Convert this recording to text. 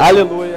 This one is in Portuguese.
Aleluia.